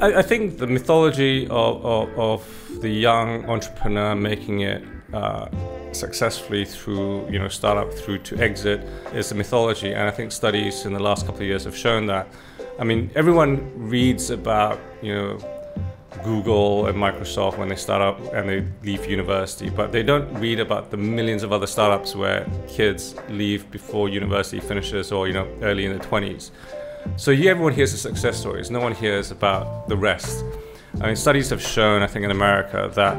I, I think the mythology of, of, of, the young entrepreneur making it uh, successfully through you know startup through to exit is a mythology, and I think studies in the last couple of years have shown that. I mean, everyone reads about you know Google and Microsoft when they start up and they leave university, but they don't read about the millions of other startups where kids leave before university finishes or you know early in the 20s. So everyone hears the success stories. No one hears about the rest. I mean, studies have shown, I think, in America that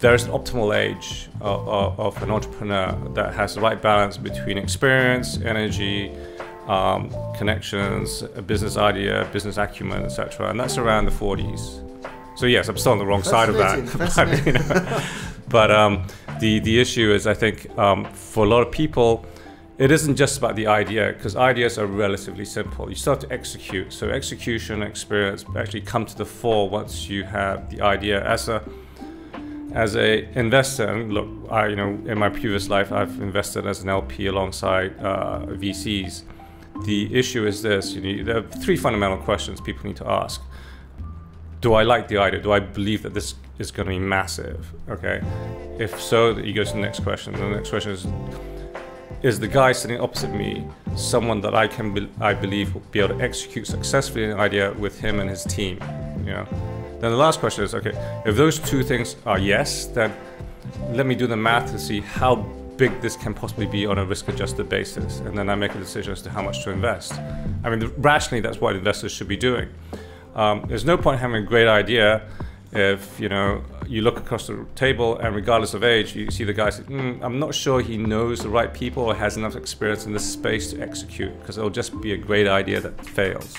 there is an optimal age of, of, of, an entrepreneur that has the right balance between experience, energy, um, connections, a business idea, business acumen, etc. And that's around the 40s. So yes, I'm still on the wrong side of that. but, you know, but um, the the issue is, I think, um, for a lot of people, it isn't just about the idea because ideas are relatively simple. You start to execute. So execution experience actually come to the fore once you have the idea as a as a investor, and look, I, you know, in my previous life, I've invested as an LP alongside uh, VCs. The issue is this: you know, there are three fundamental questions people need to ask. Do I like the idea? Do I believe that this is going to be massive? Okay. If so, you go to the next question. The next question is: Is the guy sitting opposite me someone that I can, be, I believe, will be able to execute successfully an idea with him and his team? You know. Then the last question is, okay, if those two things are yes, then let me do the math to see how big this can possibly be on a risk-adjusted basis, and then I make a decision as to how much to invest. I mean, rationally, that's what investors should be doing. Um, there's no point having a great idea if you know you look across the table and regardless of age, you see the guy mm, "I'm not sure he knows the right people or has enough experience in this space to execute," because it'll just be a great idea that fails.